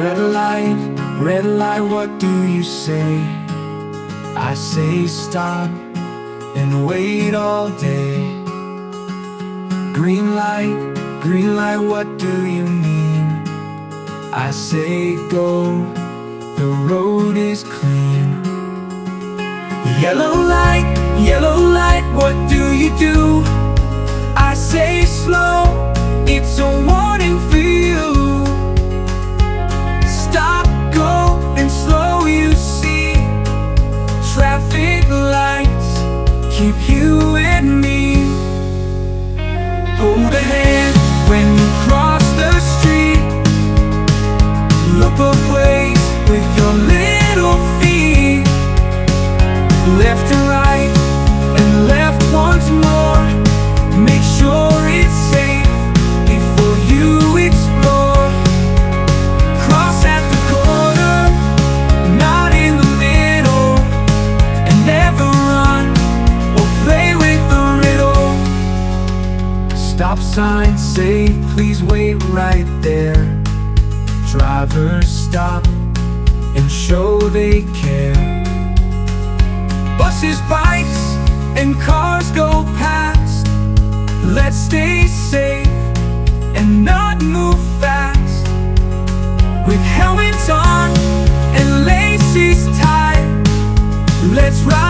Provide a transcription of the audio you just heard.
Red light, red light, what do you say? I say stop and wait all day Green light, green light, what do you mean? I say go, the road is clean Yellow light, yellow light, what do you keep you and me. Hold a hand when you cross the street. Look both ways with your little feet. Left and right and left once more. Make sure signs say please wait right there. Drivers stop and show they care. Buses, bikes, and cars go past. Let's stay safe and not move fast. With helmets on and laces tied Let's ride